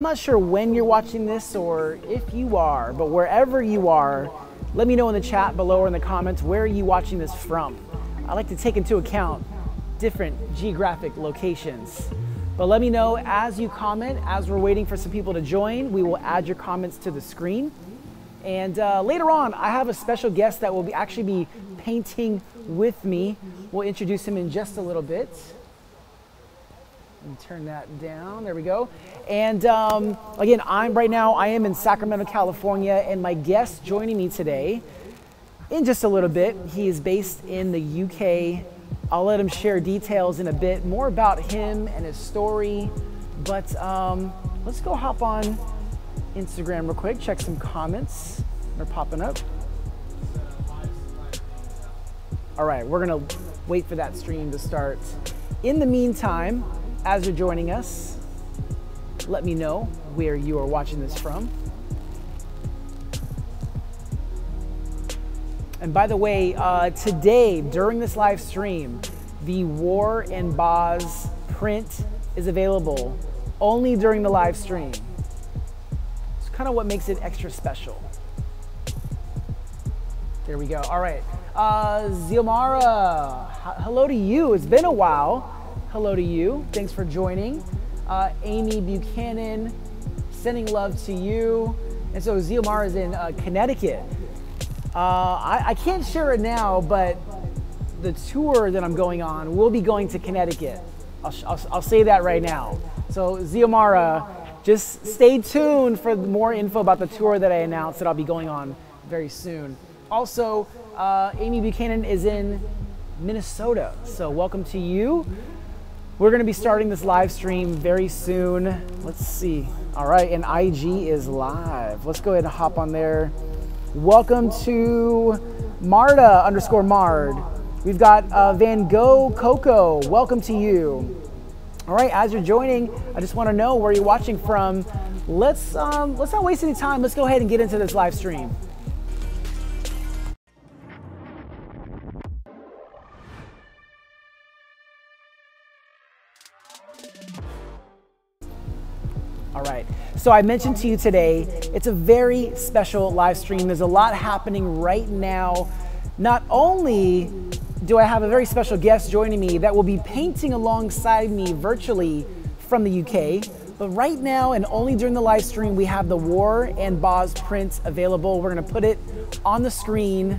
I'm not sure when you're watching this or if you are, but wherever you are, let me know in the chat below or in the comments where are you watching this from. I like to take into account different geographic locations. But let me know as you comment, as we're waiting for some people to join, we will add your comments to the screen. And uh, later on, I have a special guest that will be actually be painting with me. We'll introduce him in just a little bit turn that down. There we go. And um, again, I'm right now, I am in Sacramento, California, and my guest joining me today in just a little bit, he is based in the UK. I'll let him share details in a bit, more about him and his story. But um, let's go hop on Instagram real quick, check some comments. They're popping up. All right, we're gonna wait for that stream to start. In the meantime, as you're joining us, let me know where you are watching this from. And by the way, uh, today during this live stream, the War and Boz print is available only during the live stream. It's kind of what makes it extra special. There we go. All right. Uh, Ziomara, hello to you. It's been a while. Hello to you. Thanks for joining. Uh, Amy Buchanan, sending love to you. And so Ziomara is in uh, Connecticut. Uh, I, I, can't share it now, but the tour that I'm going on will be going to Connecticut. I'll, I'll, I'll say that right now. So Ziomara, just stay tuned for more info about the tour that I announced that I'll be going on very soon. Also, uh, Amy Buchanan is in Minnesota, so welcome to you. We're to be starting this live stream very soon. Let's see. All right, and IG is live. Let's go ahead and hop on there. Welcome to Marta underscore Mard. We've got uh, Van Gogh Coco. Welcome to you. All right, as you're joining, I just want to know where you're watching from. Let's um, let's not waste any time. Let's go ahead and get into this live stream. So I mentioned to you today, it's a very special live stream. There's a lot happening right now. Not only do I have a very special guest joining me that will be painting alongside me virtually from the UK, but right now and only during the live stream, we have the War and Boz prints available. We're gonna put it on the screen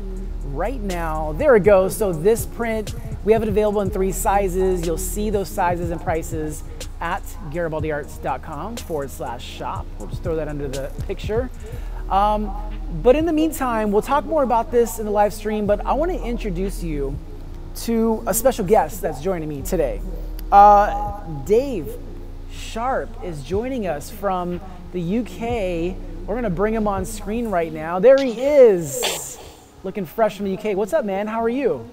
right now. There it goes. So this print, we have it available in three sizes. You'll see those sizes and prices at garibaldiarts.com forward slash shop. We'll just throw that under the picture. Um, but in the meantime, we'll talk more about this in the live stream, but I want to introduce you to a special guest that's joining me today. Uh, Dave Sharp is joining us from the UK. We're going to bring him on screen right now. There he is, looking fresh from the UK. What's up, man? How are you?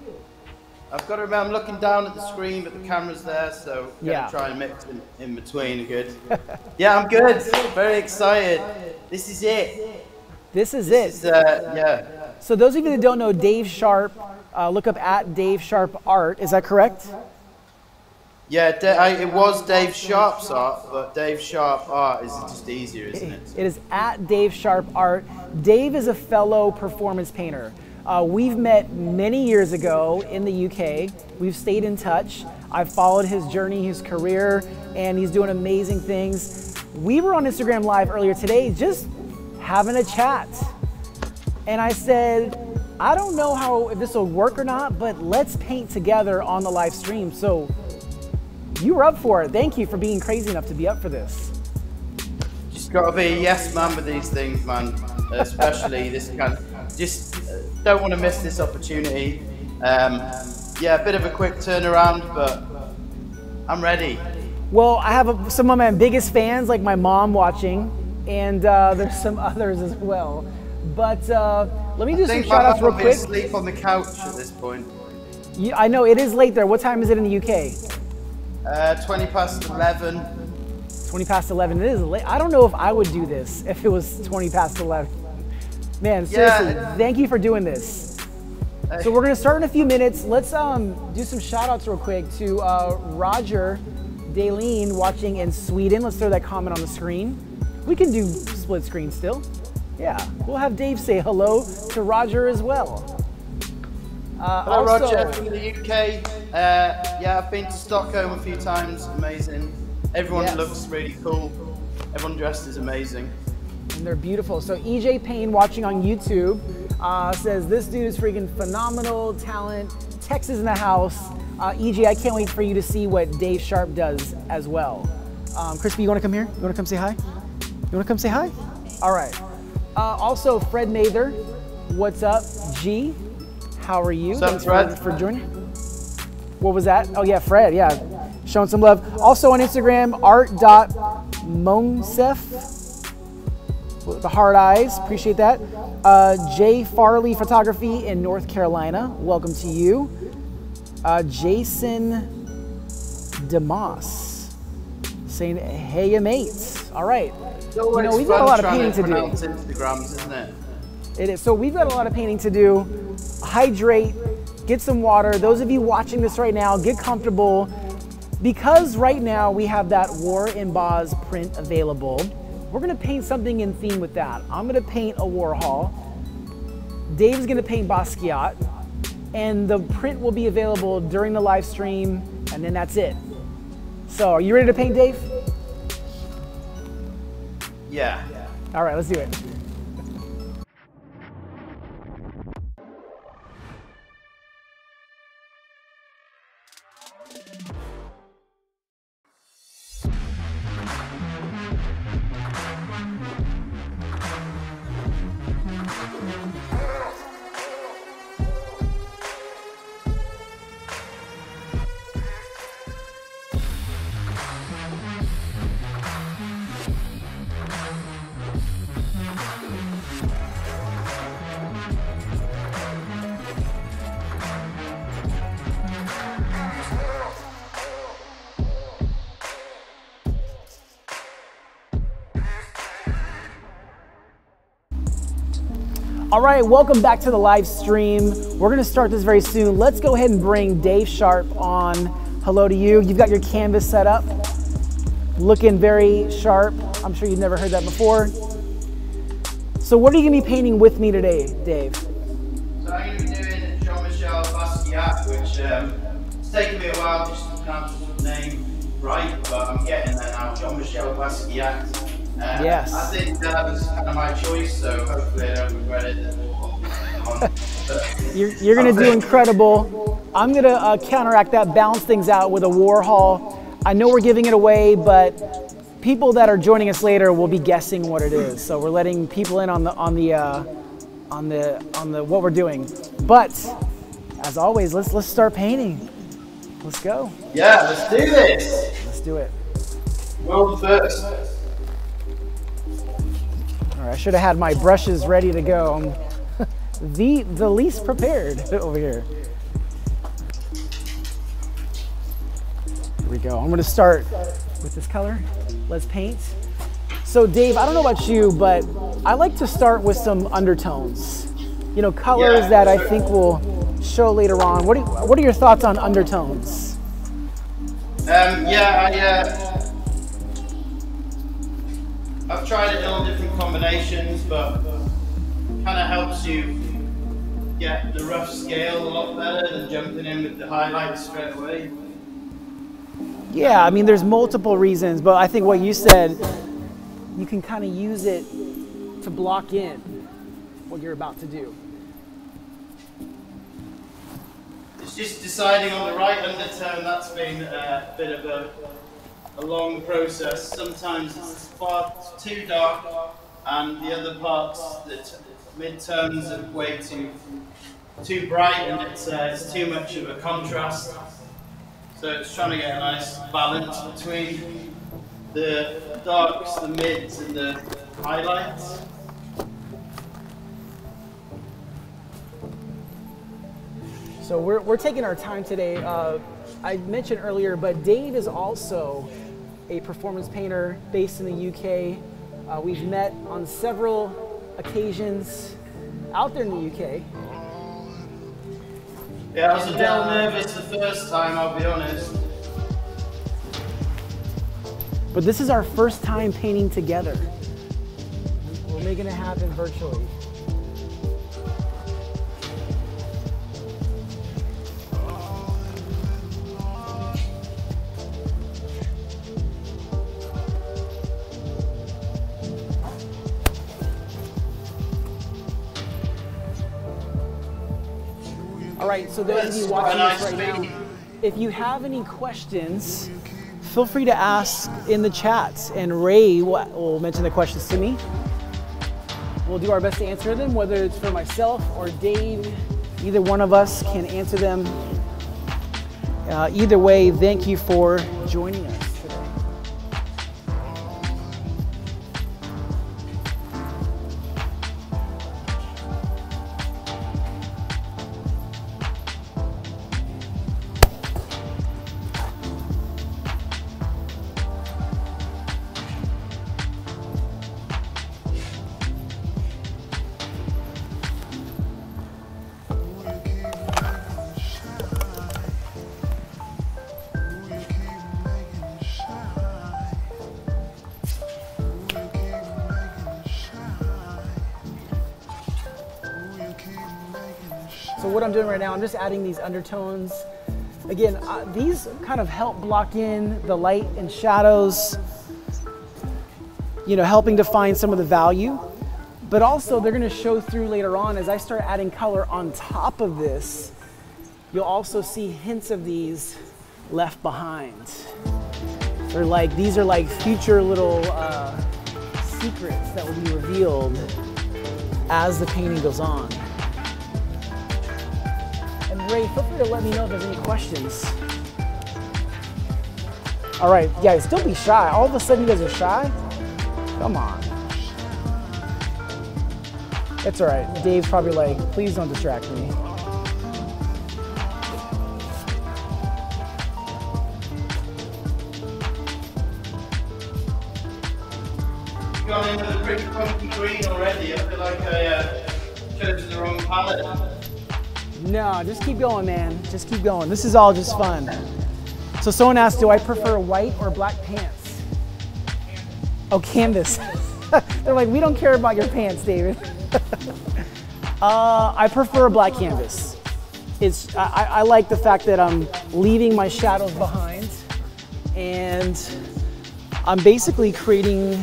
I've got to remember, I'm looking down at the screen, but the camera's there, so I'm yeah. try and mix in, in between. Good. yeah, I'm good. Very excited. This is it. This is this it. Is, uh, yeah. So those of you that don't know Dave Sharp, uh, look up at Dave Sharp Art. Is that correct? Yeah, I, it was Dave Sharp's art, but Dave Sharp art is just easier, isn't it? It is at Dave Sharp Art. Dave is a fellow performance painter. Uh, we've met many years ago in the UK. We've stayed in touch. I've followed his journey, his career, and he's doing amazing things. We were on Instagram Live earlier today just having a chat. And I said, I don't know how if this will work or not, but let's paint together on the live stream. So you were up for it. Thank you for being crazy enough to be up for this. Just gotta be a yes man with these things, man. Especially this kind of just uh, don't want to miss this opportunity. Um, yeah, a bit of a quick turnaround, but I'm ready. Well, I have a, some of my biggest fans, like my mom watching, and uh, there's some others as well. But uh, let me do some shout outs real quick. Sleep on the couch at this point. Yeah, I know it is late there. What time is it in the UK? Uh, 20 past 11. 20 past 11. It is late. I don't know if I would do this if it was 20 past 11. Man, seriously, yeah. thank you for doing this. So we're gonna start in a few minutes. Let's um, do some shout outs real quick to uh, Roger Daleen watching in Sweden. Let's throw that comment on the screen. We can do split screen still. Yeah, we'll have Dave say hello to Roger as well. Uh, hello, also, Roger from the UK. Uh, yeah, I've been to Stockholm a few times. Amazing. Everyone yes. looks really cool. Everyone dressed is amazing. And they're beautiful. So EJ Payne watching on YouTube uh, says this dude is freaking phenomenal talent. Texas in the house. Uh, EJ, I can't wait for you to see what Dave Sharp does as well. Um, Crispy, you want to come here? You want to come say hi? You want to come say hi? All right. Uh, also, Fred Mather, what's up? G, how are you? What's up, Fred? For, for joining. What was that? Oh yeah, Fred. Yeah, showing some love. Also on Instagram, art.monsef. The hard eyes, appreciate that. Uh, Jay Farley Photography in North Carolina, welcome to you. Uh, Jason DeMoss saying, hey, you mates. All right you know, we've got a lot of painting to, to do. Instagrams, isn't it? It is. So we've got a lot of painting to do. Hydrate, get some water. Those of you watching this right now, get comfortable. Because right now we have that War in Boz print available, we're gonna paint something in theme with that. I'm gonna paint a Warhol. Dave's gonna paint Basquiat. And the print will be available during the live stream, and then that's it. So are you ready to paint, Dave? Yeah. All right, let's do it. All right, welcome back to the live stream. We're gonna start this very soon. Let's go ahead and bring Dave Sharp on. Hello to you. You've got your canvas set up, looking very sharp. I'm sure you've never heard that before. So what are you gonna be painting with me today, Dave? So I'm gonna be doing Jean-Michel Basquiat, which um, it's taken me a while just to pronounce the name right, but I'm getting there now. Jean-Michel Basquiat. Uh, yes. I think that was kind of my choice, so hopefully I don't regret it. you're you're going to do incredible. I'm going to uh, counteract that, balance things out with a Warhol. I know we're giving it away, but people that are joining us later will be guessing what it is. So we're letting people in on the on the uh, on the on the what we're doing. But as always, let's let's start painting. Let's go. Yeah, let's do this. Let's do it. World first. I should have had my brushes ready to go. I'm the, the least prepared over here. Here we go. I'm gonna start with this color. Let's paint. So Dave, I don't know about you, but I like to start with some undertones. You know, colors yeah, that I think will show later on. What are, what are your thoughts on undertones? Um, yeah, I, uh, I've tried it in all different combinations, but kind of helps you get the rough scale a lot better than jumping in with the highlights straight away. Yeah, I mean, there's multiple reasons, but I think what you said, you can kind of use it to block in what you're about to do. It's just deciding on the right undertone, that's been a bit of a a long process. Sometimes it's far too dark, and the other parts, the midterms, are way too too bright, and it's uh, it's too much of a contrast. So it's trying to get a nice balance between the darks, the mids, and the highlights. So we're, we're taking our time today. Uh, I mentioned earlier, but Dave is also a performance painter based in the UK. Uh, we've met on several occasions out there in the UK. Yeah, I was and, a little nervous the first time, I'll be honest. But this is our first time painting together. We're making it happen virtually. Right, so those of you watching this right now, if you have any questions, feel free to ask in the chats, and Ray will, will mention the questions to me. We'll do our best to answer them, whether it's for myself or Dave. Either one of us can answer them. Uh, either way, thank you for joining us I'm doing right now, I'm just adding these undertones. Again, uh, these kind of help block in the light and shadows, you know, helping to define some of the value. But also they're gonna show through later on as I start adding color on top of this, you'll also see hints of these left behind. They're like, these are like future little uh, secrets that will be revealed as the painting goes on. Ray, feel free to let me know if there's any questions. All right, guys, don't be shy. All of a sudden you guys are shy? Come on. It's all right. Dave's probably like, please don't distract me. No, just keep going, man. Just keep going. This is all just fun. So someone asked, do I prefer white or black pants? Oh, canvas. They're like, we don't care about your pants, David. uh, I prefer black canvas. It's I, I like the fact that I'm leaving my shadows behind, and I'm basically creating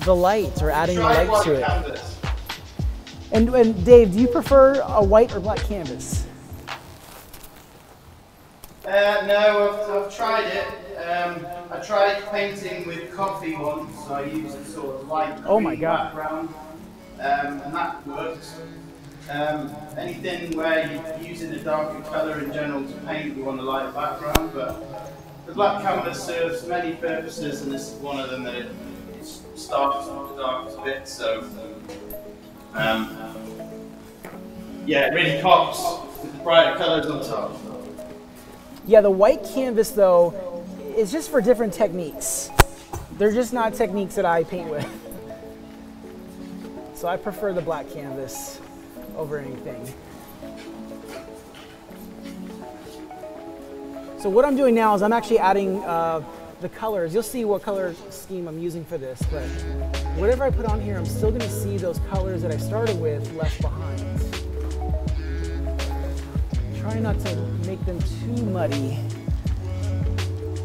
the light or adding the light to it. And, and Dave, do you prefer a white or black canvas? Uh, no, I've, I've tried it. Um, I tried painting with coffee once. So I used a sort of light Oh my God. background, um, and that works. Um, anything where you're using a darker colour in general to paint, you want a light background, but the black canvas serves many purposes, and this is one of them that it starts with the darkest bit. So, um, yeah, really pops with the brighter colours on top. Yeah, the white canvas though is just for different techniques. They're just not techniques that I paint with. So I prefer the black canvas over anything. So what I'm doing now is I'm actually adding uh, the colors. You'll see what color scheme I'm using for this, but whatever I put on here, I'm still gonna see those colors that I started with left behind. Try not to make them too muddy.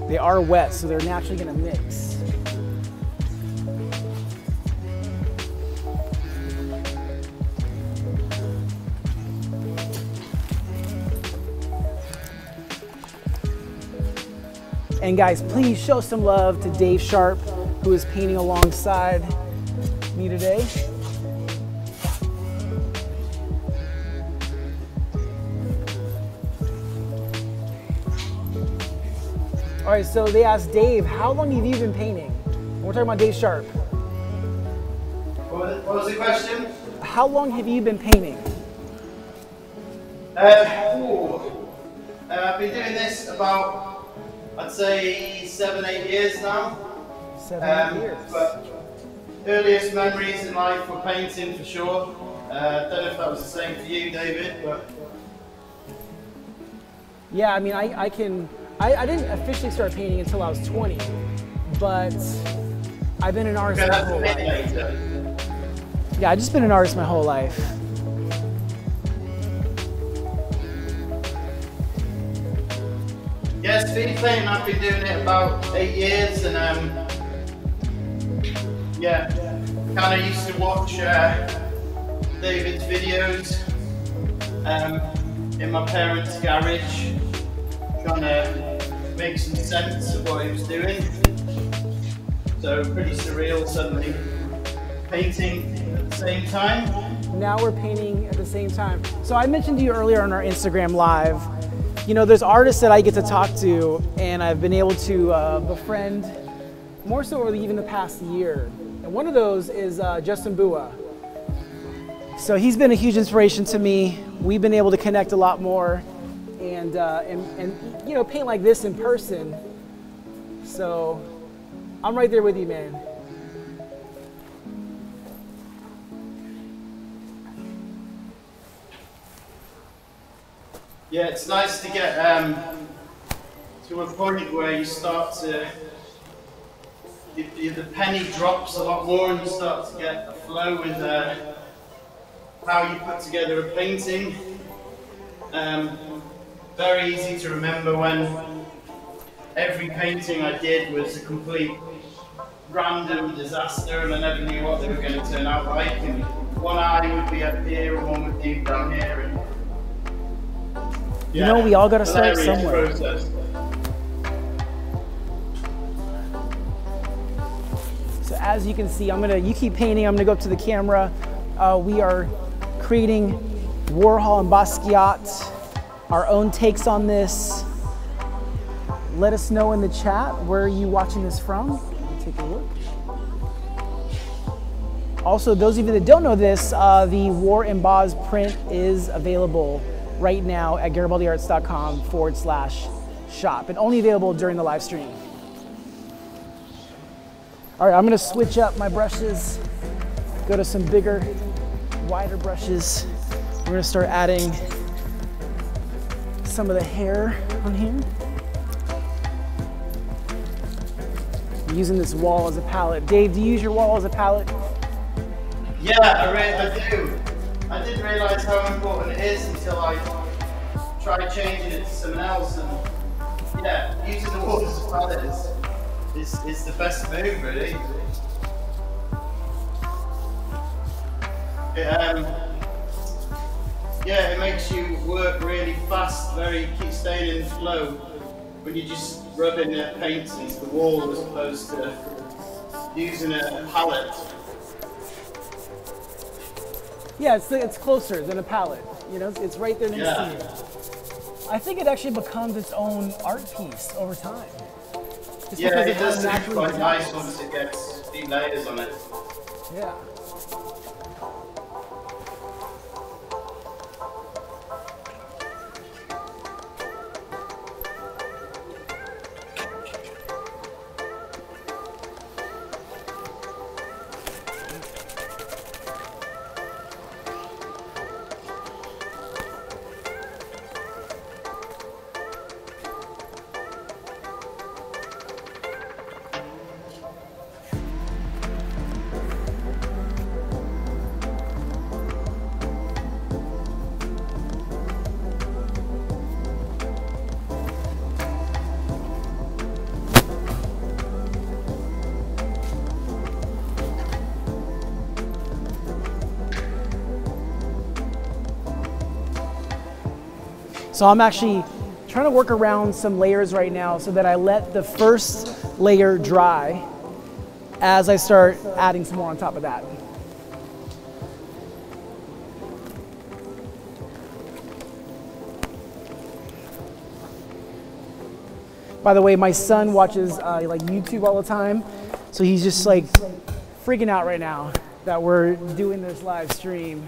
They are wet, so they're naturally gonna mix. And guys, please show some love to Dave Sharp, who is painting alongside me today. All right, so they asked Dave, how long have you been painting? We're talking about Dave Sharp. What was, the question? How long have you been painting? Uh. Uh, I've been doing this about, I'd say, seven, eight years now. Seven Um, years. But earliest memories in life were painting for sure. Uh, don't know if that was the same for you, David, but Yeah, I mean, I, I can, I, I didn't officially start painting until I was 20, but I've been an artist okay, my whole life. later. Yeah, I've just been an artist my whole life. Yeah, speed painting, I've been doing it about eight years and um, yeah, kind of used to watch uh, David's videos um, in my parents' garage, trying to make some sense of what he was doing. So pretty surreal suddenly painting at the same time. Now we're painting at the same time. So I mentioned to you earlier on our Instagram live, you know, there's artists that I get to talk to and I've been able to uh, befriend more so over the, even the past year. And one of those is uh, Justin Bua. So he's been a huge inspiration to me. We've been able to connect a lot more and, uh, and, and, you know, paint like this in person. So I'm right there with you, man. Yeah, it's nice to get um, to a point where you start to, you, the penny drops a lot more and you start to get a flow with uh, how you put together a painting. Um, very easy to remember when every painting I did was a complete random disaster and I never knew what they were going to turn out like. And one eye would be up here and one would be down here. And you know, we all got to start somewhere. Process. So as you can see, I'm gonna, you keep painting, I'm gonna go up to the camera. Uh, we are creating Warhol and Basquiat, our own takes on this. Let us know in the chat where are you watching this from. Take a look. Also, those of you that don't know this, uh, the War and Boz print is available right now at garibaldiarts.com forward slash shop and only available during the live stream. All right, I'm gonna switch up my brushes, go to some bigger, wider brushes. We're gonna start adding some of the hair on here. I'm using this wall as a palette. Dave, do you use your wall as a palette? Yeah, I, I do. I didn't realise how important it is until I tried changing it to someone else. And yeah, using the wall as a is, is, is the best move, really. It, um, yeah, it makes you work really fast, very keep staying in the flow when you're just rubbing the paint into the wall as opposed to using a palette. Yeah, it's, it's closer than a palette. You know, it's right there next Yeah. to you. I think it actually becomes its own art piece over time. Just Yeah, because it does look quite nice once it gets few layers on it. Yeah. So I'm actually trying to work around some layers right now so that I let the first layer dry as I start adding some more on top of that. By the way, my son watches uh, like YouTube all the time, so he's just like freaking out right now that we're doing this live stream.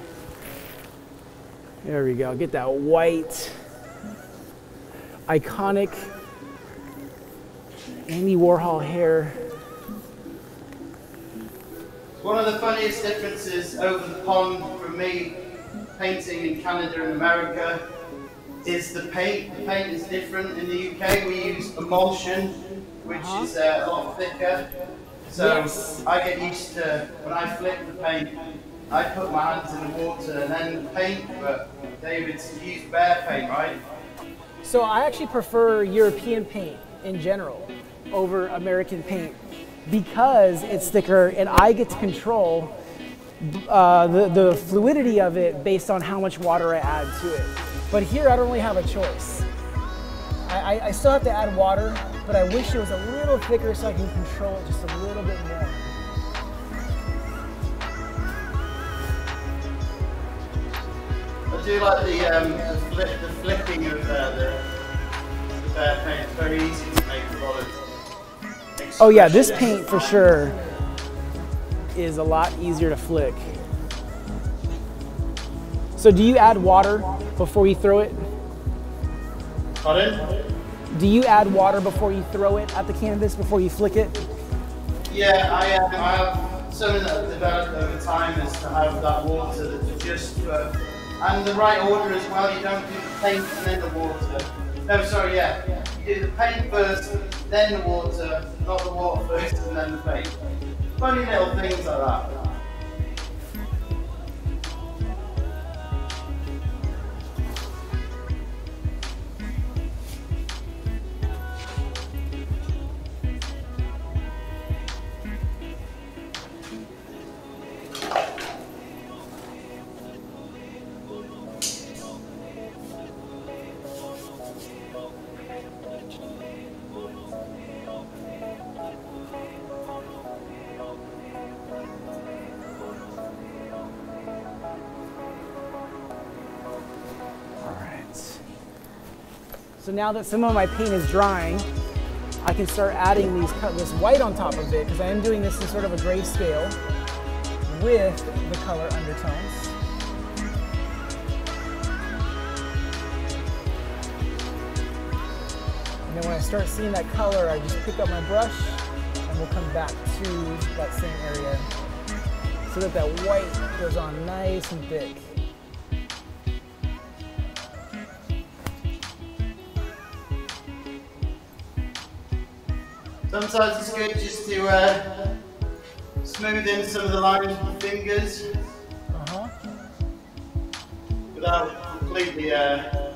There we go. Get that white, iconic Andy Warhol hair. One of the funniest differences over the pond from me painting in Canada and America is the paint. The paint is different. In the UK, we use emulsion, which Uh-huh. is uh, a lot thicker. So Yes. I get used to when I flip the paint, I put my hands in the water and then paint, but David's used Behr paint, right? So I actually prefer European paint in general over American paint because it's thicker and I get to control uh, the, the fluidity of it based on how much water I add to it. But here I don't really have a choice. I, I, I still have to add water, but I wish it was a little thicker so I can control it just a little bit more. I do like the, um, the, flip, the flipping of uh, the, the Behr paint. It's very easy to make lot Oh yeah, this paint for sure is a lot easier to flick. So do you add water before you throw it? Pardon? Do you add water before you throw it at the canvas, before you flick it? Yeah, I, um, I have something that I've developed over time is to have that water that's just for, and the right order as well. You don't do the paint and then the water. No, sorry, yeah. You do the paint first, then the water, not the water first and then the paint. Funny little things like that. So now that some of my paint is drying, I can start adding these this white on top of it because I am doing this in sort of a grayscale with the color undertones. And then when I start seeing that color, I just pick up my brush and we'll come back to that same area so that that white goes on nice and thick. Sometimes it's good just to uh, smooth in some of the lines with your fingers Uh-huh. without completely. Uh,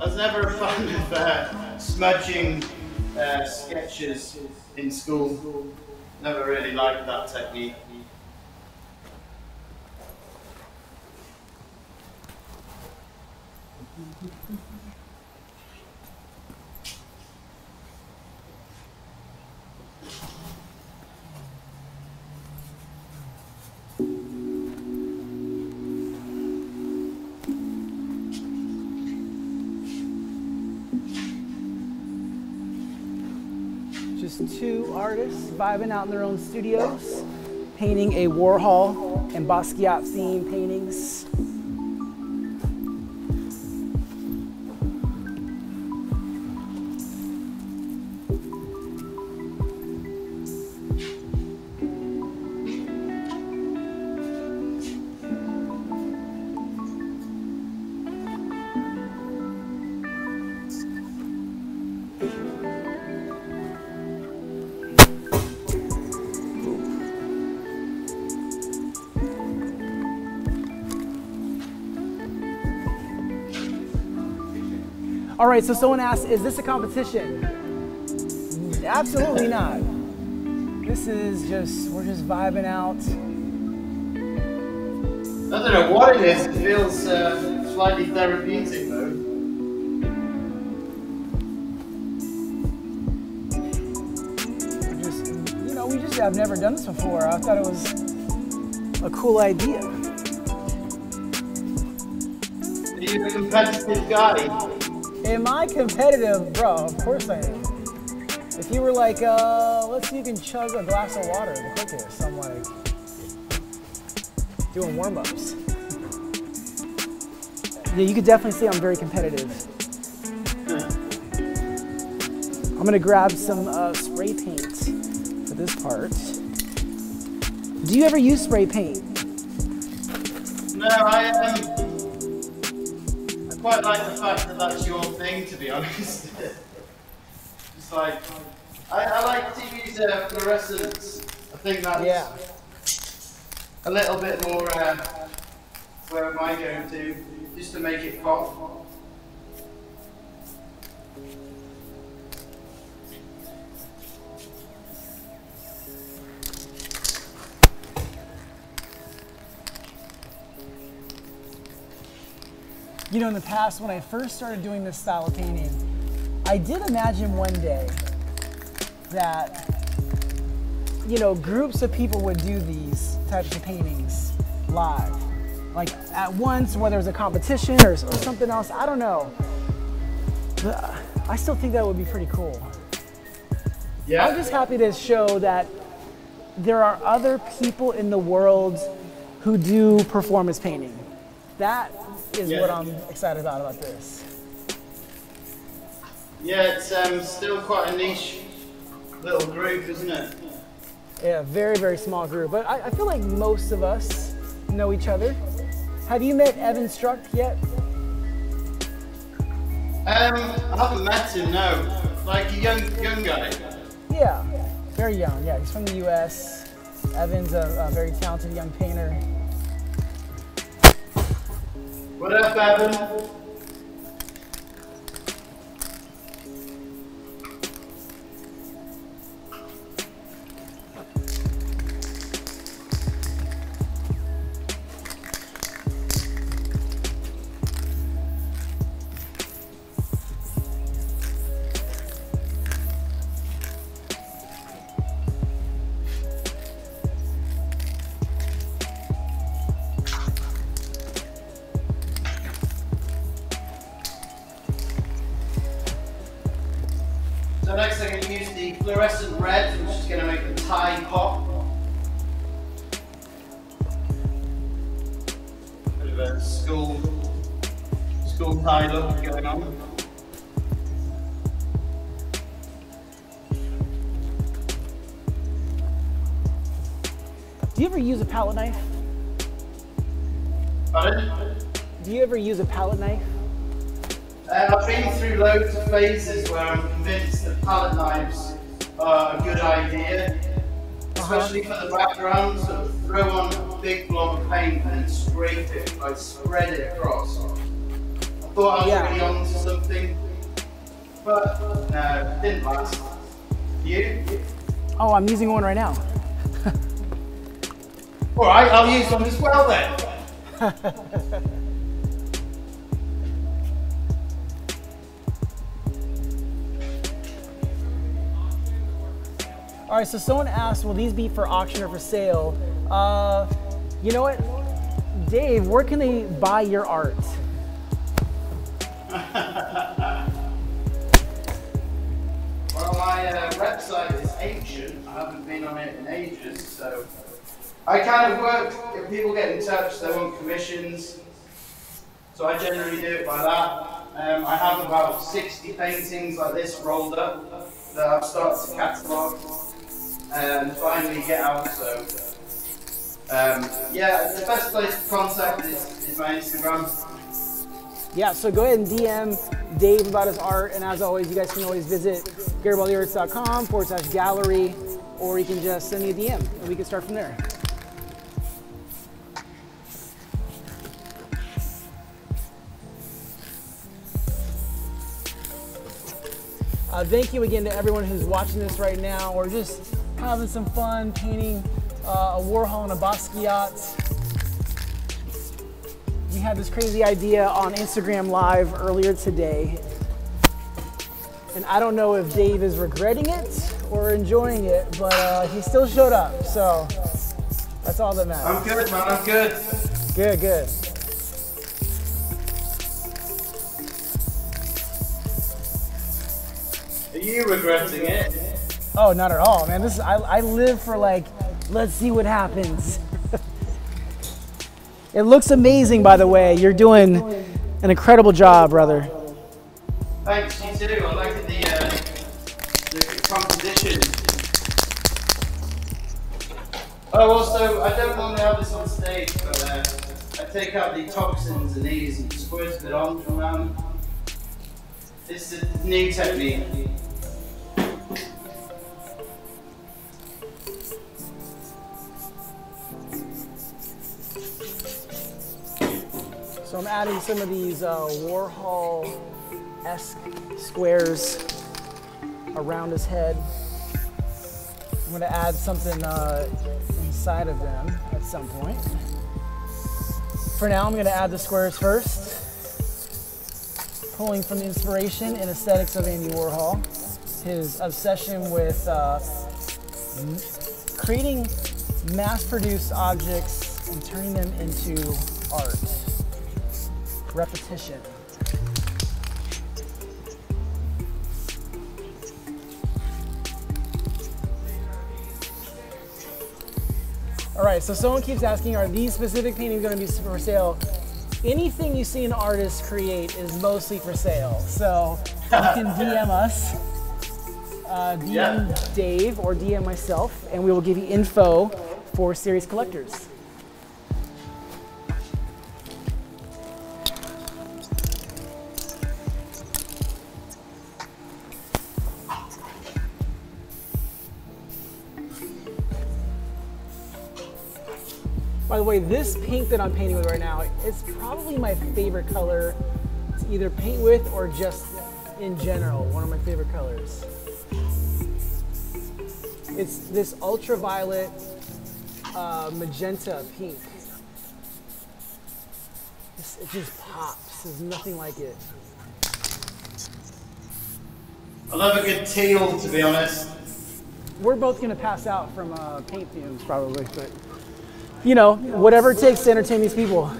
I was never a fan of uh, smudging uh, sketches in school. Never really liked that technique. Artists vibing out in their own studios, painting a Warhol and Basquiat theme paintings. All right, so someone asked, is this a competition? Absolutely not. This is just, we're just vibing out. I don't know what it is. It feels uh, slightly therapeutic though. We're just, you know, we just have never done this before. I thought it was a cool idea. Are you a competitive guy? Am I competitive? Bro, of course I am. If you were like, uh, let's see you can chug a glass of water the quickest, I'm like, doing warm ups. Yeah, you could definitely see I'm very competitive. I'm gonna grab some uh, spray paint for this part. Do you ever use spray paint? No, I um, I quite like the fact that that's your thing. To be honest, it's like I, I like to use uh, fluorescence. I think that's Yeah. a little bit more, uh, where am I going to, just to make it pop. You know, in the past, when I first started doing this style of painting, I did imagine one day that, you know, groups of people would do these types of paintings live. Like at once, whether it was a competition or, or something else, I don't know. But I still think that would be pretty cool. Yeah. I'm just happy to show that there are other people in the world who do performance painting. That is Yeah. what I'm excited about about this. Yeah, it's um, still quite a niche little group, isn't it? Yeah, very, very small group. But I, I feel like most of us know each other. Have you met Evan Struck yet? Um, I haven't met him, no. Like a young young guy. Yeah, very young. Yeah, he's from the U.S. Evan's a, a very talented young painter. What up, Evan? Of a school, school tie look going on. Do you ever use a palette knife? Pardon? Do you ever use a palette knife? Uh, I've been through loads of phases where I'm convinced that palette knives are a good idea, especially for the background. Sort of throw on big blob of paint and scrape it, like spread it across. I thought I was Yeah. really on to something, but no, didn't last. You? Oh, I'm using one right now. All right, I'll use one as well then. All right, so someone asked, will these be for auction or for sale? Uh, you know what? Dave, where can they buy your art? Well, my uh, website is ancient. I haven't been on it in ages, so I kind of work. If people get in touch, they want commissions, so I generally do it by that. Um, I have about 60 paintings like this rolled up that I've started to catalogue and finally get out. So, um, yeah, the best place to contact is, is my Instagram. Yeah, so go ahead and DM Dave about his art. And as always, you guys can always visit garibaldiarts.com forward slash gallery, or you can just send me a DM and we can start from there. Uh, thank you again to everyone who's watching this right now or just having some fun painting uh, a Warhol and a Basquiat. We had this crazy idea on Instagram Live earlier today. And I don't know if Dave is regretting it or enjoying it, but uh, he still showed up. So that's all that matters. I'm good, man. I'm good. Good, good. Are you regretting it? Oh, not at all, man. This is I, I live for like, let's see what happens. it looks amazing, by the way. You're doing an incredible job, brother. Thanks, you too. I like the, uh, the composition. Oh, also, I don't normally have this on stage, but uh, I take out the toxins and these and squirt it on around. It's a new technique. So I'm adding some of these uh, Warhol-esque squares around his head. I'm gonna add something uh, inside of them at some point. For now, I'm gonna add the squares first, pulling from the inspiration and aesthetics of Andy Warhol, his obsession with uh, creating mass-produced objects and turning them into art. Repetition. All right, so someone keeps asking, are these specific paintings gonna be for sale? Anything you see an artist create is mostly for sale. So you can DM us, uh, DM Yeah. Dave or DM myself, and we will give you info for serious collectors. Way, this pink that I'm painting with right now, it's probably my favorite color to either paint with or just in general, one of my favorite colors. It's this ultraviolet uh, magenta pink. It's- it just pops. There's nothing like it. I love a good teal, to be honest. We're both gonna pass out from uh, paint fumes probably, but you know, whatever it takes to entertain these people.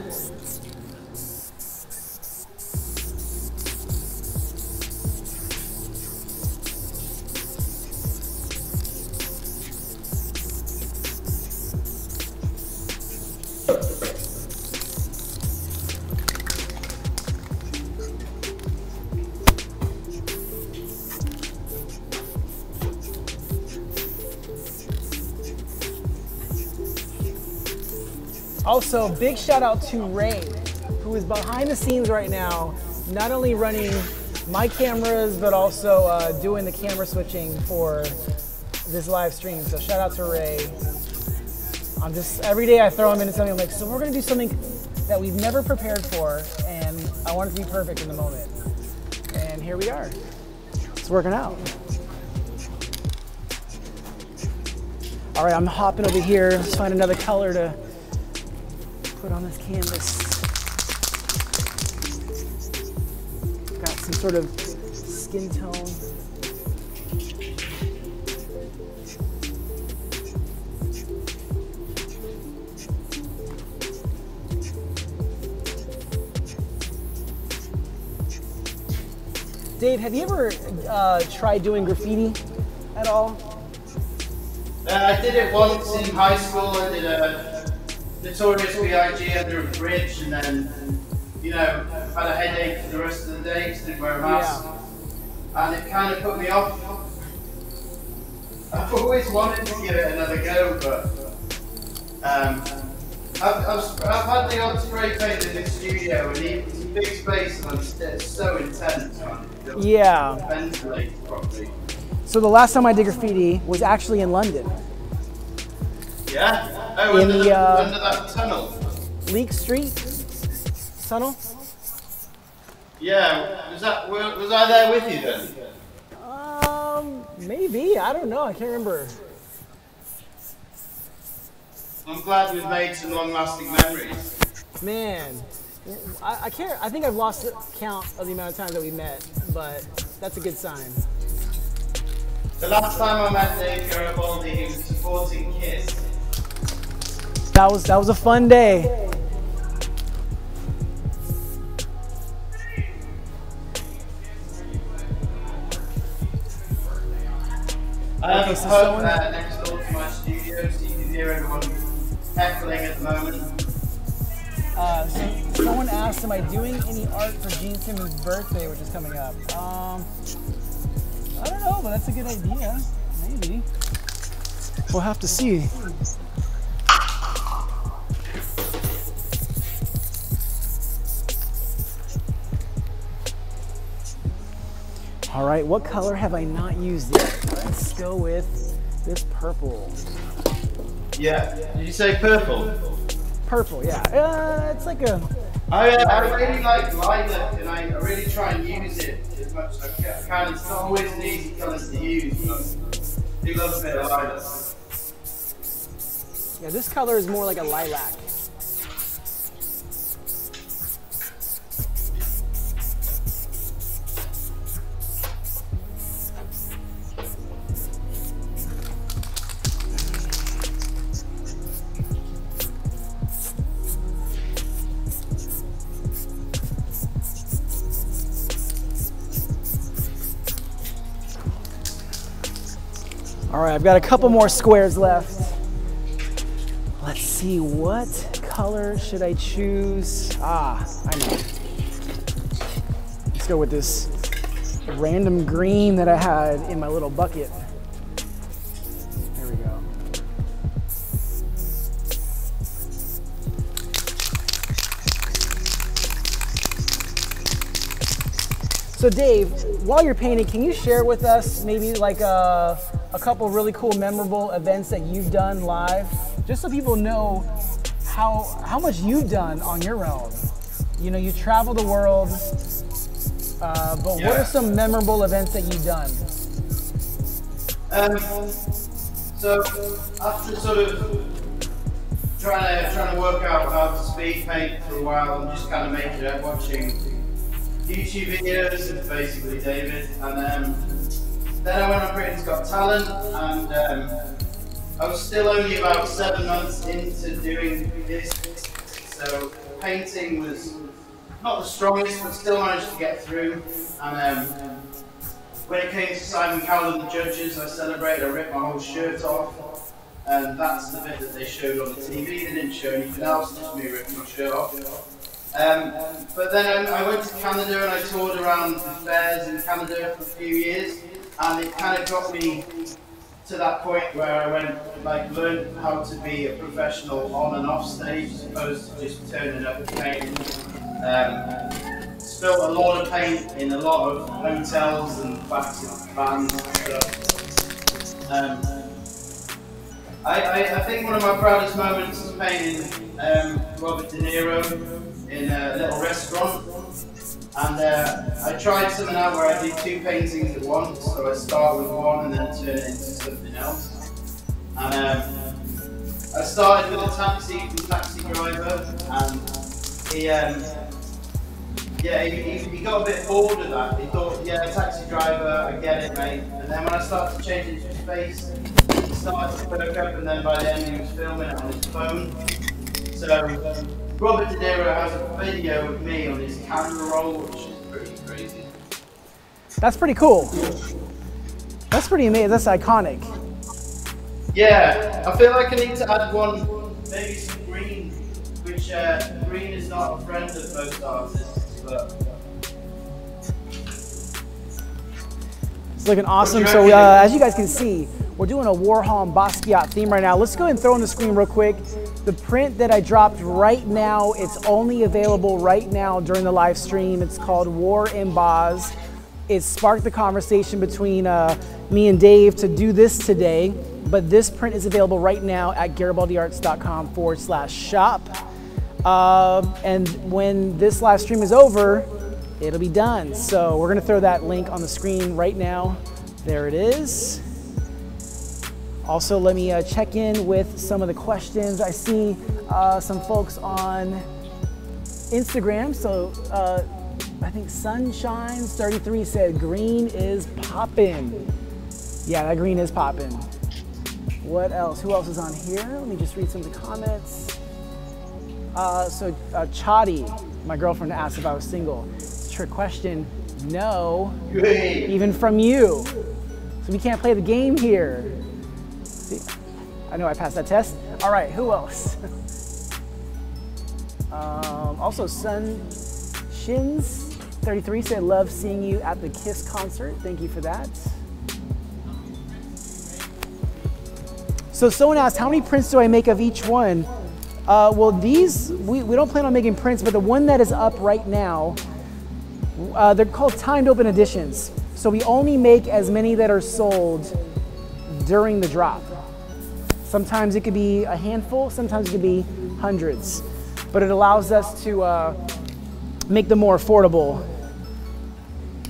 Also, big shout out to Ray, who is behind the scenes right now, not only running my cameras, but also uh, doing the camera switching for this live stream. So shout out to Ray. I'm just, every day I throw him into something, I'm like, so we're gonna do something that we've never prepared for, and I want it to be perfect in the moment. And here we are. It's working out. All right, I'm hopping over here. Let's find another color to put on this canvas. Got some sort of skin tone. Dave, have you ever uh, tried doing graffiti at all? Uh, I did it once in high school. I did a Notorious B.I.G. under a bridge, and then, you know, had a headache for the rest of the day because didn't wear a mask. And it kind of put me off. I've always wanted to give it another go, but um, I've, I've, I've had the odd spray paint in the studio, and it's a big space, and it's so intense. Yeah. ventilate properly. So the last time I did graffiti was actually in London. Yeah? Oh, In the, the, uh, under that tunnel. Leake Street tunnel. Yeah, was that was I there with you then? Um, maybe I don't know. I can't remember. I'm glad we've made some long-lasting memories. Man, I, I can't. I think I've lost count of the amount of times that we met, but that's a good sign. The last time I met Dave Garibaldi, he was supporting Kiss. That was that was a fun day. I Okay, so pub someone- uh, next door to my studio, so you can hear everyone heckling at the moment. Uh, so someone asked, "Am I doing any art for Gene Simmons' birthday, which is coming up?" Um, I don't know, but that's a good idea. Maybe. We'll have to see. All right, what color have I not used yet? Let's go with this purple. Yeah. Did you say purple? purple, yeah. Uh, it's like a. I, uh, I really like lilac and I, really try and use it as much as I can. It's not always an easy colour to use, but I do love a bit of lilac. Yeah, this color is more like a lilac. I've got a couple more squares left. Let's see, what color should I choose? Ah, I know. Let's go with this random green that I had in my little bucket. There we go. So Dave, while you're painting, can you share with us maybe like a, a couple really cool memorable events that you've done live? Just so people know how, how much you've done on your own. You know, you travel the world, uh, but what are some memorable events that you've done? Um, so after sort of trying to trying to work out how to speed paint for a while and just kind of make it up watching YouTube videos of basically David, and um, then I went on Britain's Got Talent, and um, I was still only about seven months into doing this, so painting was not the strongest, but still managed to get through, and. Um, when it came to Simon Cowell and the judges, I celebrated. I ripped my whole shirt off, and that's the bit that they showed on the TV. They didn't show anything else, just me ripping my shirt off. Um, but then I, I went to Canada and I toured around the fairs in Canada for a few years, and it kind of got me to that point where I went, like, learned how to be a professional on and off stage as opposed to just turning up and painting. Um, spilt a lot of paint in a lot of hotels and vans and stuff. Um, I, I, I think one of my proudest moments is painting um, Robert De Niro in a little restaurant. And uh, I tried something out where I do two paintings at once. So I start with one and then turn it into something else. And um, I started with a taxi from Taxi Driver, and he, um, yeah, he, he, got a bit bored of that. He thought, yeah, taxi driver, I get it, mate. And then when I started to change into his face, he started to perk up, and then by the end he was filming it on his phone. So Robert De Niro has a video of me on his camera roll, which is pretty crazy. That's pretty cool. That's pretty amazing. That's iconic. Yeah, I feel like I need to add one, maybe some green, which uh, green is not a friend of most artists, but It's looking awesome. So uh, as you guys can see, we're doing a Warhol and Basquiat theme right now. Let's go ahead and throw on the screen real quick. The print that I dropped right now, it's only available right now during the live stream. It's called War in Boz. It sparked the conversation between uh, me and Dave to do this today, but this print is available right now at garibaldiarts.com forward slash shop. Um, and when this live stream is over, it'll be done. So we're gonna throw that link on the screen right now. There it is. Also, let me uh, check in with some of the questions. I see uh, some folks on Instagram. So uh, I think Sunshines33 said green is popping. Yeah, that green is popping. What else? Who else is on here? Let me just read some of the comments. Uh, so uh, Chadi, my girlfriend asked if I was single. Trick question. No, even from you. So we can't play the game here. I know I passed that test. All right, who else? um, also, Sun Shins 33 said, "Love seeing you at the Kiss concert." Thank you for that. So someone asked, how many prints do I make of each one? Uh, well, these, we, we don't plan on making prints, but the one that is up right now, uh, they're called timed open editions. So we only make as many that are sold during the drop. Sometimes it could be a handful, sometimes it could be hundreds, but it allows us to uh, make them more affordable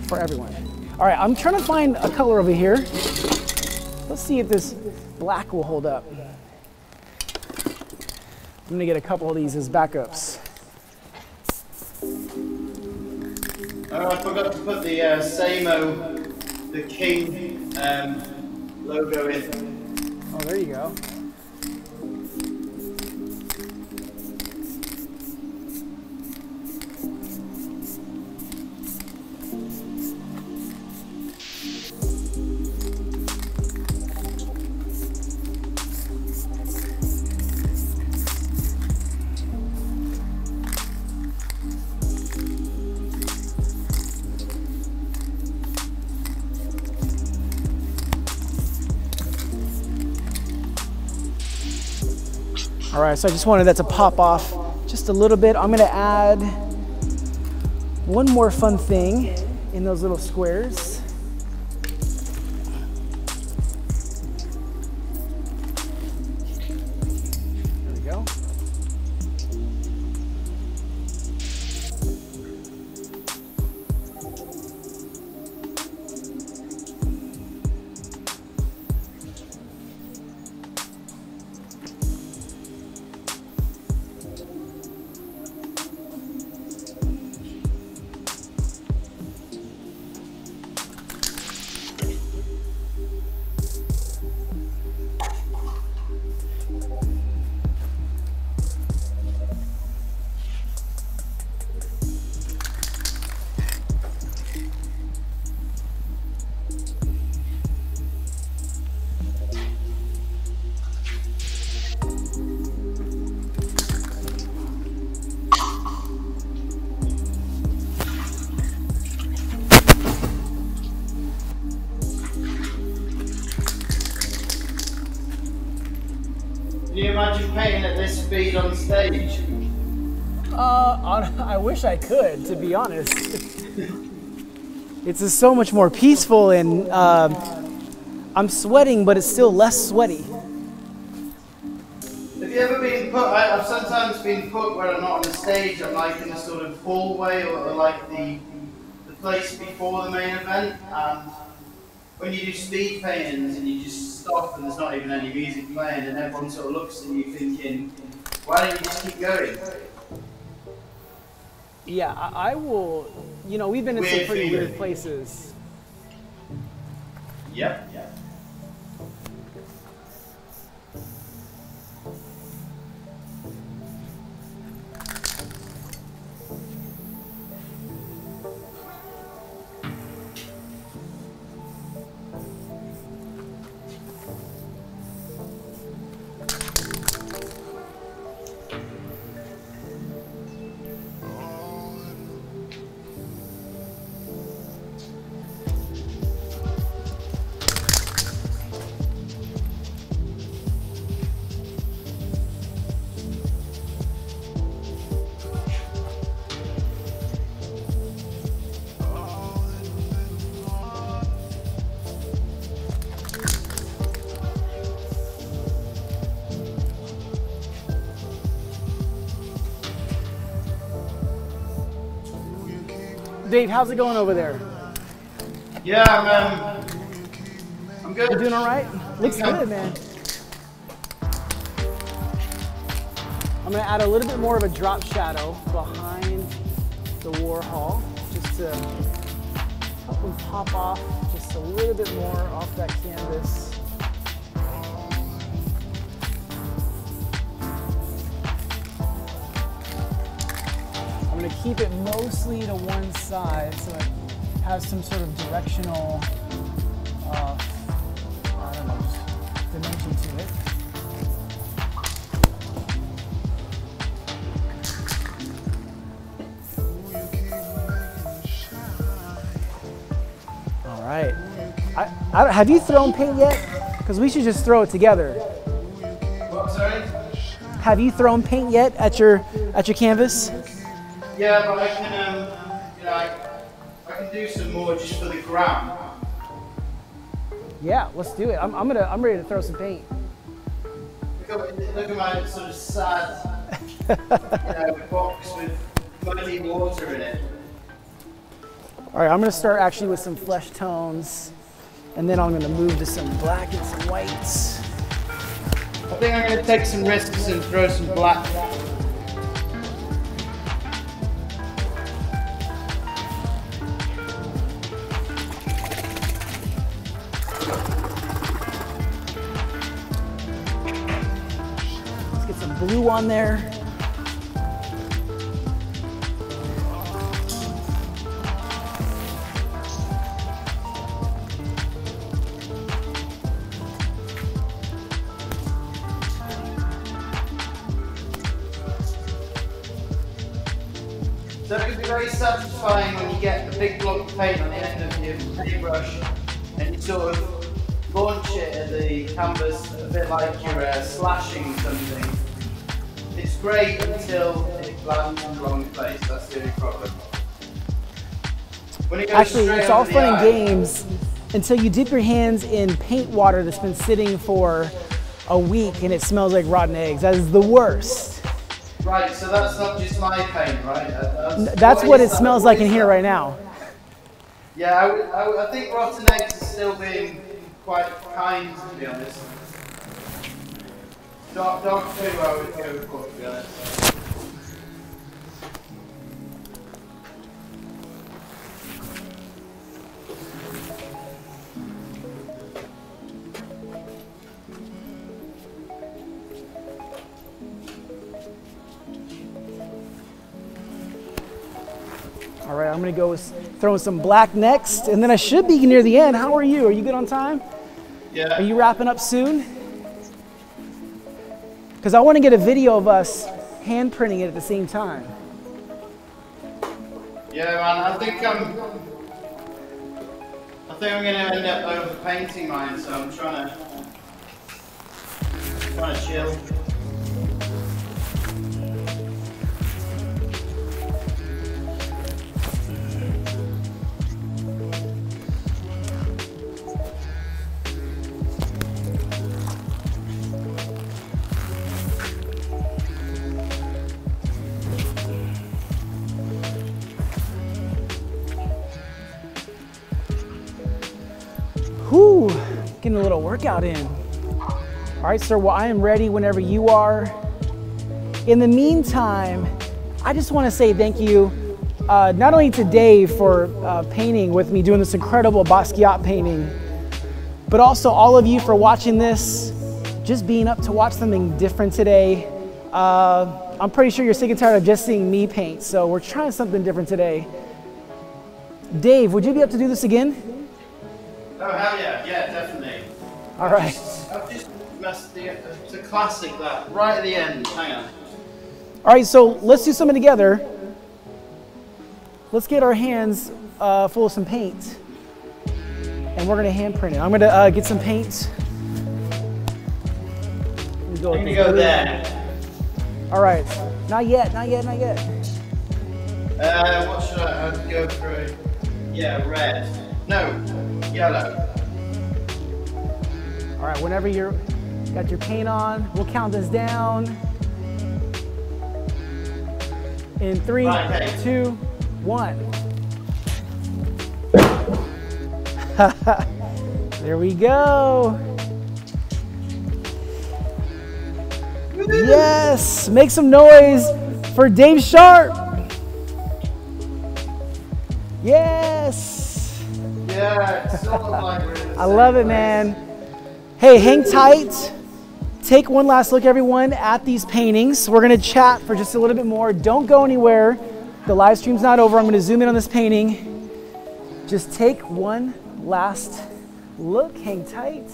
for everyone. All right, I'm trying to find a color over here. Let's see if this black will hold up. I'm gonna get a couple of these as backups. Oh, I forgot to put the uh, Samo, the King um, logo in. Oh, there you go. All right, so I just wanted that to pop off just a little bit. I'm gonna add one more fun thing in those little squares. Speed on stage? Uh, I wish I could, to be honest. it's just so much more peaceful, and um, I'm sweating, but it's still less sweaty. Have you ever been put? I, I've sometimes been put where I'm not on the stage. I'm like in a sort of hallway or, or like the the place before the main event. And when you do speed paintings and you just stop and there's not even any music playing, and everyone sort of looks at you thinking, "Why don't you just keep going?" Yeah, I, I will. You know, we've been in some pretty feeling. weird places. Yep. Dave, how's it going over there? Yeah, I'm. Um, I'm good. You doing all right? Looks Yeah. good, man. I'm gonna add a little bit more of a drop shadow behind the Warhol, just to help them pop off just a little bit more off that canvas. Keep it mostly to one side so it has some sort of directional, uh, I don't know, dimension to it. All right. I, I, have you thrown paint yet? Because we should just throw it together. Sorry? Have you thrown paint yet at your at your canvas? Yeah, but I can, um, you know, I, I can do some more just for the gram. Yeah, let's do it. I'm, I'm gonna I'm ready to throw some paint. Look at, look at my sort of sad you know, box with muddy water in it. All right, I'm gonna start actually with some flesh tones, and then I'm gonna move to some black and some whites. I think I'm going to take some risks and throw some black. On there. Actually, it's all fun and games until you dip your hands in paint water that's been sitting for a week and it smells like rotten eggs. That is the worst. Right, so that's not just my paint, right? That's, That's what is it that? smells What like in here right now. Yeah, I, I, I think rotten eggs is still being quite kind, to be honest. Dog, dog poo I would go for, to be honest. I'm gonna go throwing some black next, and then I should be near the end. How are you? Are you good on time? Yeah. Are you wrapping up soon? Because I want to get a video of us hand printing it at the same time. Yeah, man, I think I'm. I think I'm gonna end up over painting mine, so I'm trying to. trying to chill. Getting a little workout in. All right, sir, well, I am ready whenever you are. In the meantime, I just want to say thank you uh, not only to Dave for uh, painting with me, doing this incredible Basquiat painting, but also all of you for watching this, just being up to watch something different today. Uh, I'm pretty sure you're sick and tired of just seeing me paint, so we're trying something different today. Dave, would you be up to do this again? Oh hell yeah, yeah, definitely. All right. I've just messed the. It's a classic that right at the end. Hang on. All right, so let's do something together. Let's get our hands uh, full of some paint. And we're gonna hand print it. I'm gonna uh, get some paint. Let me go with I'm gonna go there. All right, not yet, not yet, not yet. Uh, what should I go through? Yeah, red. No, yellow. All right, whenever you're got your paint on, we'll count this down. In three, Right, two, one. there we go. Yes, make some noise for Dave Sharp. I love it, man. Hey, hang tight. Take one last look, everyone, at these paintings. We're gonna chat for just a little bit more. Don't go anywhere. The live stream's not over. I'm gonna zoom in on this painting. Just take one last look. Hang tight.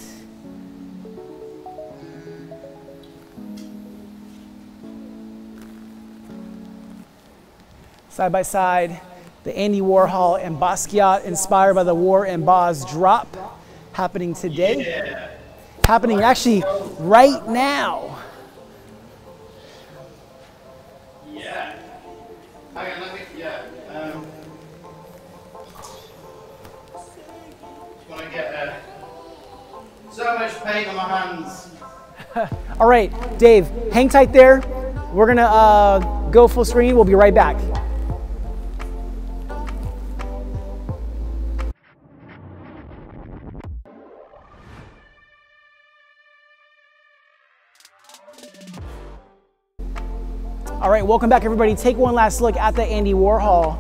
Side by side, the Andy Warhol and Basquiat inspired by the War and Boz drop happening today. Happening actually right now. Yeah. Hang on, me. Yeah. Um, just want to get uh, so much paint on my hands. All right, Dave, hang tight there. We're gonna uh, go full screen. We'll be right back. All right, welcome back everybody. Take one last look at the Andy Warhol.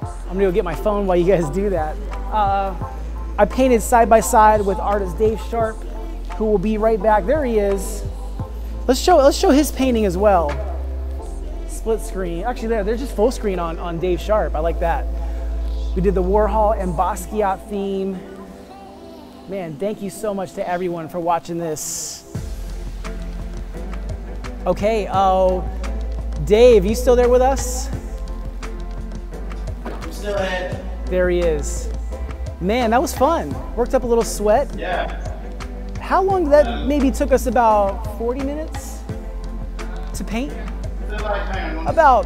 I'm gonna go get my phone while you guys do that. Uh, I painted side by side with artist Dave Sharp, who will be right back. There he is. Let's show let's show his painting as well. Split screen. Actually, there, there's just full screen on, on Dave Sharp. I like that. We did the Warhol and Basquiat theme. Man, thank you so much to everyone for watching this. Okay, oh, Dave, you still there with us? I'm still here. There he is. Man, that was fun. Worked up a little sweat. Yeah. How long did that maybe took us about 40 minutes to paint? I feel like, hang on, one About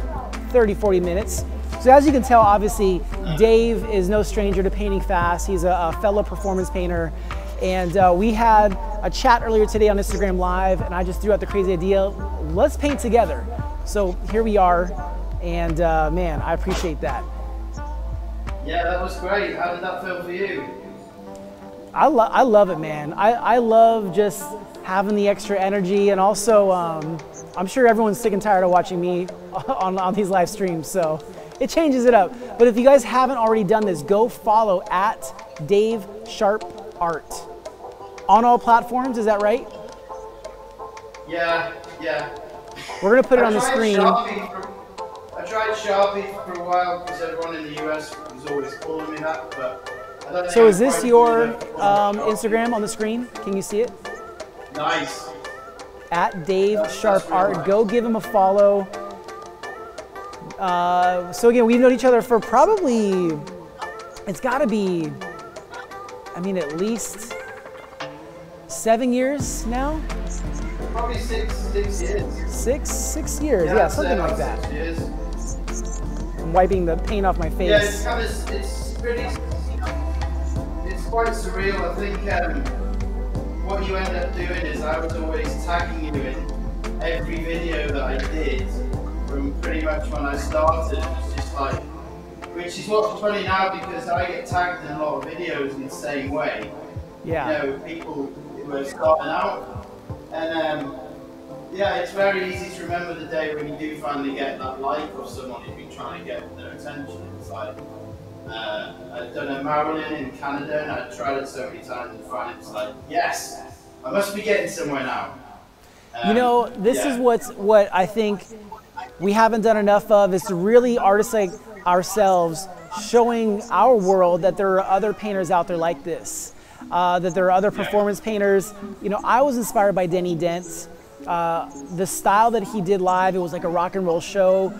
30, 40 minutes. So as you can tell, obviously, Dave is no stranger to painting fast. He's a, a fellow performance painter. And uh, we had a chat earlier today on Instagram Live, and I just threw out the crazy idea, let's paint together. So here we are, and uh, man, I appreciate that. Yeah, that was great. How did that feel for you? I, lo- I love it, man. I, I love just having the extra energy, and also, um, I'm sure everyone's sick and tired of watching me on, on these live streams, so it changes it up. But if you guys haven't already done this, go follow at Dave Sharp Art on all platforms. Is that right? Yeah, yeah. We're gonna put it on the screen. For, I tried Sharpie for a while because everyone in the US was always calling me that, but So is this your um. Instagram on the screen? Can you see it? Nice. at Dave That's- Sharp that's Art. nice. Go give him a follow. Uh, so again, we've known each other for probably, it's got to be, I mean, at least seven years now, Probably six, six years. six, six years, yeah, I'd something like that. I'm wiping the paint off my face. Yeah, it's kind of, it's pretty, it's quite surreal. I think um, what you end up doing is I was always tagging you in every video that I did from pretty much when I started. It was just like, which is what's funny now because I get tagged in a lot of videos in the same way. yeah. You know, people who are starting out. And um, yeah, it's very easy to remember the day when you do finally get that like of someone who's been trying to get their attention. It's like, uh, I've done a Marilyn in Canada and I've tried it so many times and finally it's like, yes, I must be getting somewhere now. You Um, know, this yeah. is what's what I think we haven't done enough of is to really artists like ourselves showing our world that there are other painters out there like this, uh, that there are other performance painters. You know, I was inspired by Denny Dent. Uh, the style that he did live, it was like a rock and roll show.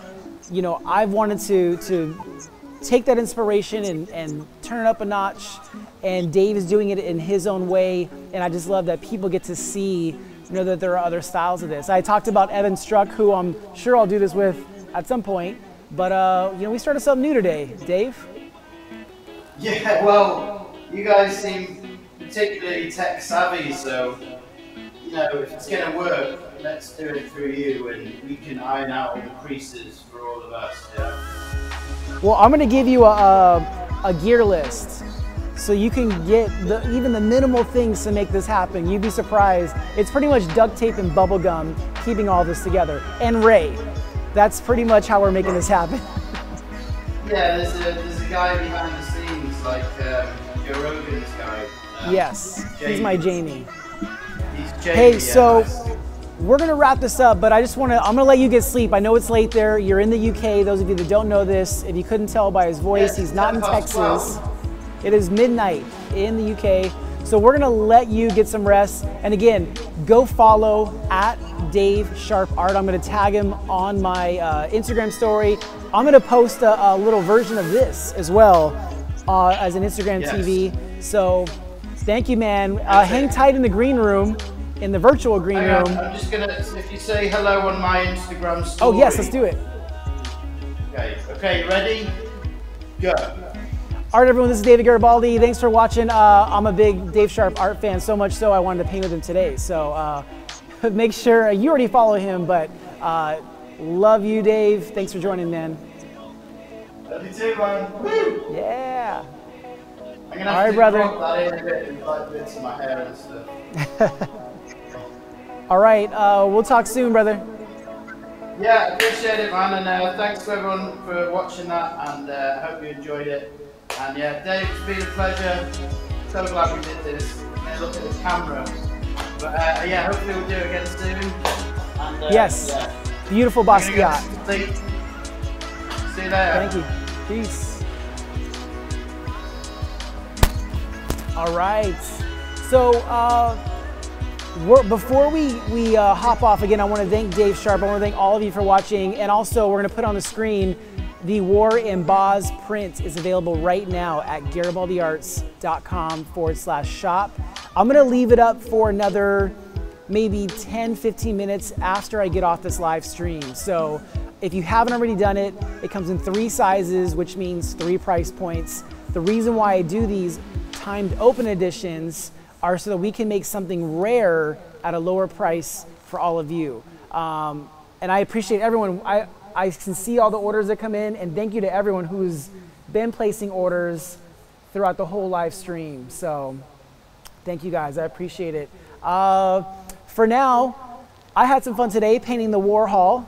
You know, I've wanted to to take that inspiration and, and turn it up a notch. And Dave is doing it in his own way. And I just love that people get to see, you know, that there are other styles of this. I talked about Evan Struck, who I'm sure I'll do this with at some point. But, uh, you know, we started something new today. Dave? Yeah, well, you guys seem particularly tech savvy, so you know if it's gonna work, let's do it through you, and we can iron out all the creases for all of us. Yeah. Well, I'm going to give you a, a, a gear list so you can get the, even the minimal things to make this happen. You'd be surprised. It's pretty much duct tape and bubble gum keeping all this together. And Ray. That's pretty much how we're making this happen. Yeah, there's a there's a guy behind the scenes like um, Joe Rogan's guy. Um, Yes, he's my Jamie. He's Jamie. Hey, so nice. we're gonna wrap this up, but I just wanna, I'm gonna let you get sleep. I know it's late there. You're in the UK. Those of you that don't know this, if you couldn't tell by his voice, Yes, he's not in Texas. 12. It is midnight in the UK. So we're gonna let you get some rest. And again, go follow at Dave Sharp Art. I'm gonna tag him on my uh, Instagram story. I'm gonna post a, a little version of this as well uh, as an Instagram Yes. TV. So thank you, man. Uh, hang tight in the green room, in the virtual green Hang on, room. I'm just gonna if you say hello on my Instagram story. Oh yes, let's do it. Okay, okay, ready? Go. All right, everyone, this is David Garibaldi. Thanks for watching. Uh, I'm a big Dave Sharp art fan, so much so I wanted to paint with him today. So uh, make sure you already follow him, but Uh, love you, Dave. Thanks for joining, man. Love you too, man. Woo! Yeah. I'm gonna All right, to brother. crop that in a bit and like bits of my hair and stuff. All right. Uh, we'll talk soon, brother. Yeah, appreciate it, man, and uh, thanks to everyone for watching that, and uh, hope you enjoyed it. And yeah, Dave, it's been a pleasure. So glad we did this. Now look at the camera. But uh, yeah, hopefully we'll do it again soon. And, uh, Yes. Yeah. Beautiful Basquiat. See you later. Thank you. Peace. All right. So uh, we're, before we, we uh, hop off again, I want to thank Dave Sharp. I want to thank all of you for watching. And also, we're going to put on the screen the War in Boz print is available right now at garibaldiarts.com forward slash shop. I'm going to leave it up for another maybe 10, 15 minutes after I get off this live stream. So if you haven't already done it, it comes in three sizes, which means three price points. The reason why I do these timed open editions are so that we can make something rare at a lower price for all of you. Um, and I appreciate everyone. I, I can see all the orders that come in, and thank you to everyone who's been placing orders throughout the whole live stream. So thank you guys. I appreciate it. Uh, for now, I had some fun today painting the Warhol.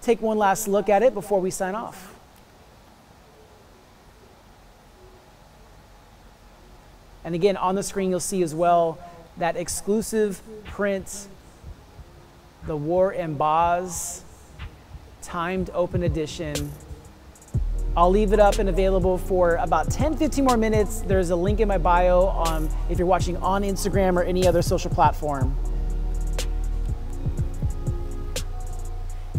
Take one last look at it before we sign off. And again, on the screen, you'll see as well that exclusive print, the War and Boz timed open edition. I'll leave it up and available for about 10, 15 more minutes. There's a link in my bio um, if you're watching on Instagram or any other social platform.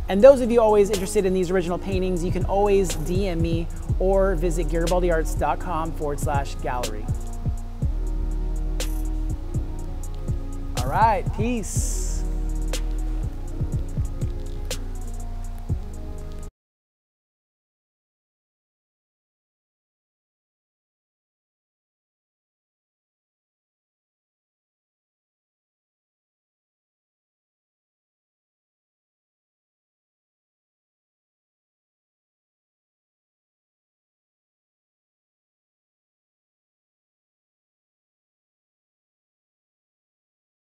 And those of you always interested in these original paintings, you can always DM me or visit garibaldiarts.com forward slash gallery. All right, peace.